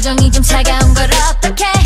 표정이 좀 차가운 걸 어떡해?